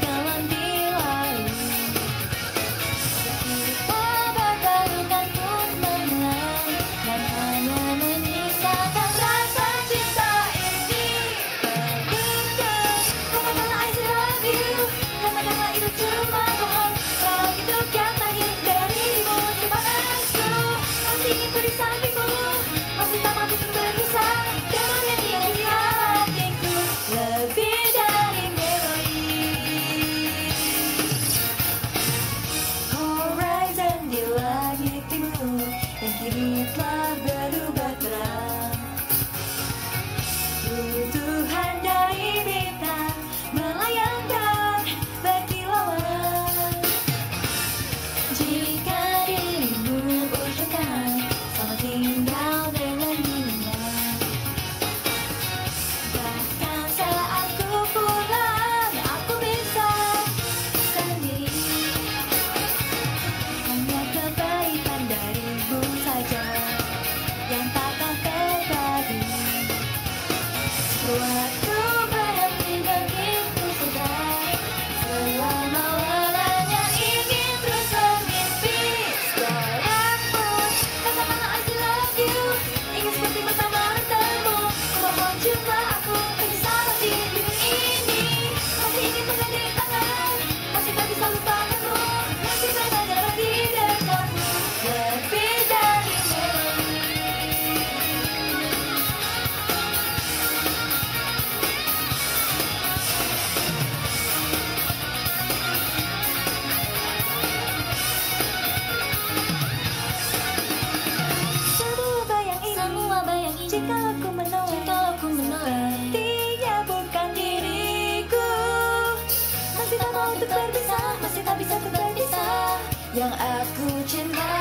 girl What? Jika aku menolak Jika aku menolak Sepertinya bukan diriku. Masih tak mau untuk berpisah Masih tak bisa untuk berpisah Yang aku cinta